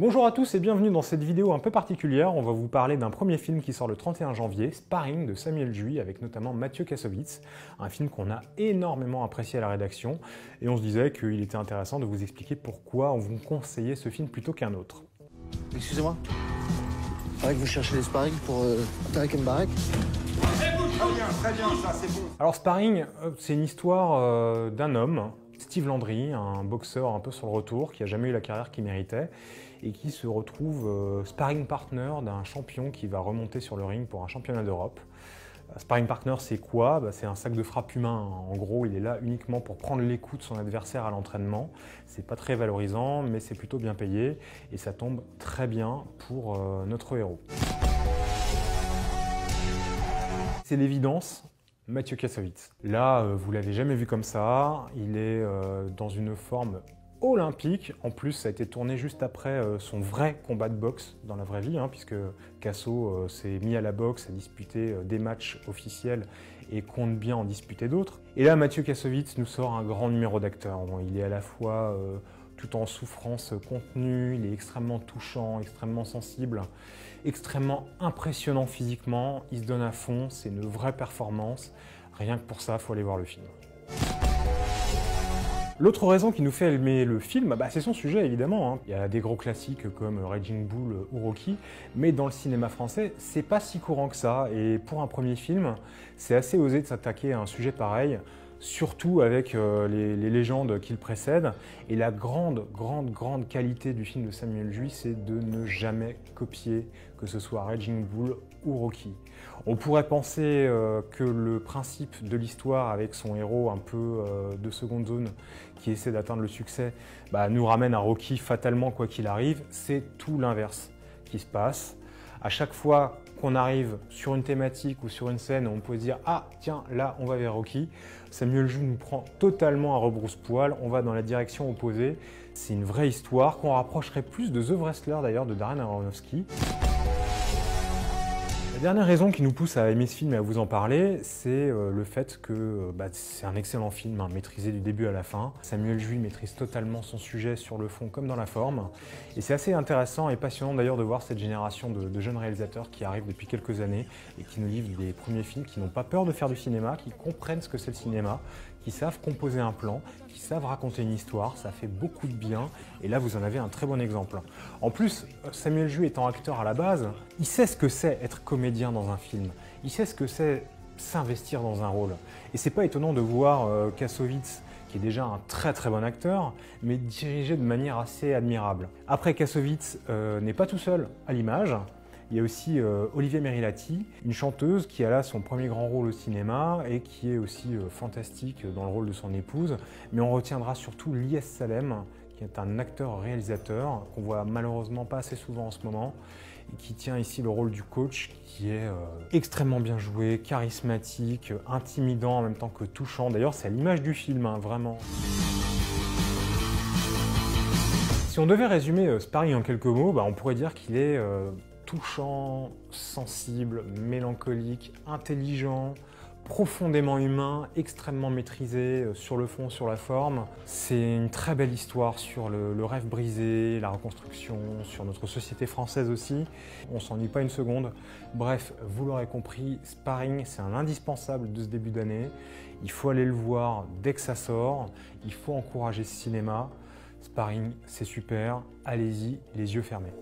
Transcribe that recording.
Bonjour à tous et bienvenue dans cette vidéo un peu particulière. On va vous parler d'un premier film qui sort le 31 janvier, Sparring de Samuel Juy avec notamment Mathieu Kassovitz, un film qu'on a énormément apprécié à la rédaction et on se disait qu'il était intéressant de vous expliquer pourquoi on vous conseillait ce film plutôt qu'un autre. Excusez-moi Paraît que vous cherchez des sparring pour euh, Tarek Mbarek Très bien, très bien, ça c'est bon. Alors Sparring, euh, c'est une histoire euh, d'un homme, Steve Landry, un boxeur un peu sur le retour, qui a jamais eu la carrière qu'il méritait, et qui se retrouve euh, sparring partner d'un champion qui va remonter sur le ring pour un championnat d'Europe. Euh, Sparring partner, c'est quoi? Bah, C'est un sac de frappe humain. En gros, il est là uniquement pour prendre les coups de son adversaire à l'entraînement. C'est pas très valorisant, mais c'est plutôt bien payé, et ça tombe très bien pour euh, notre héros. C'est l'évidence, Mathieu Kassovitz. Là, euh, vous l'avez jamais vu comme ça. Il est euh, dans une forme olympique. En plus, ça a été tourné juste après euh, son vrai combat de boxe dans la vraie vie, hein, puisque Casso s'est mis à la boxe, a disputé des matchs officiels et compte bien en disputer d'autres. Et là, Mathieu Kassovitz nous sort un grand numéro d'acteur. Il est à la fois tout en souffrance contenue, il est extrêmement touchant, extrêmement sensible, extrêmement impressionnant physiquement, il se donne à fond, c'est une vraie performance. Rien que pour ça, faut aller voir le film. L'autre raison qui nous fait aimer le film, bah, c'est son sujet évidemment. hein. Il y a des gros classiques comme Raging Bull ou Rocky, mais dans le cinéma français, c'est pas si courant que ça. Et pour un premier film, c'est assez osé de s'attaquer à un sujet pareil, surtout avec euh, les, légendes qui le précèdent. Et la grande, grande, grande qualité du film de Samuel Juy, c'est de ne jamais copier, que ce soit Raging Bull ou Rocky. On pourrait penser euh, que le principe de l'histoire avec son héros un peu euh, de seconde zone qui essaie d'atteindre le succès bah, nous ramène à Rocky fatalement quoi qu'il arrive. C'est tout l'inverse qui se passe. À chaque fois qu'on arrive sur une thématique ou sur une scène, on peut dire ah tiens là on va vers Rocky. Samuel Jou nous prend totalement à rebrousse-poil, on va dans la direction opposée. C'est une vraie histoire qu'on rapprocherait plus de The Wrestler d'ailleurs de Darren Aronofsky. La dernière raison qui nous pousse à aimer ce film et à vous en parler, c'est euh, le fait que euh, bah, c'est un excellent film, hein, maîtrisé du début à la fin. Samuel Juy maîtrise totalement son sujet sur le fond comme dans la forme. Et c'est assez intéressant et passionnant d'ailleurs de voir cette génération de, jeunes réalisateurs qui arrivent depuis quelques années et qui nous livrent des premiers films qui n'ont pas peur de faire du cinéma, qui comprennent ce que c'est le cinéma, qui savent composer un plan, qui savent raconter une histoire. Ça fait beaucoup de bien. Et là, vous en avez un très bon exemple. En plus, Samuel Juy étant acteur à la base, il sait ce que c'est être comédien dans un film. Il sait ce que c'est s'investir dans un rôle. Et c'est pas étonnant de voir euh, qui est déjà un très très bon acteur, mais dirigé de manière assez admirable. Après, Kassovitz euh, n'est pas tout seul à l'image. Il y a aussi euh, Olivier Merilati, une chanteuse qui a là son premier grand rôle au cinéma et qui est aussi euh, fantastique dans le rôle de son épouse. Mais on retiendra surtout Lies Salem, qui est un acteur-réalisateur qu'on voit malheureusement pas assez souvent en ce moment et qui tient ici le rôle du coach qui est euh, extrêmement bien joué, charismatique, intimidant en même temps que touchant. D'ailleurs, c'est à l'image du film, hein, vraiment. Si on devait résumer euh, en quelques mots, bah, on pourrait dire qu'il est euh, touchant, sensible, mélancolique, intelligent, profondément humain, extrêmement maîtrisé euh, sur le fond, sur la forme. C'est une très belle histoire sur le, le rêve brisé, la reconstruction, sur notre société française aussi. On s'ennuie pas une seconde. Bref, vous l'aurez compris, Sparring, c'est un indispensable de ce début d'année. Il faut aller le voir dès que ça sort. Il faut encourager ce cinéma. Sparring, c'est super. Allez-y, les yeux fermés.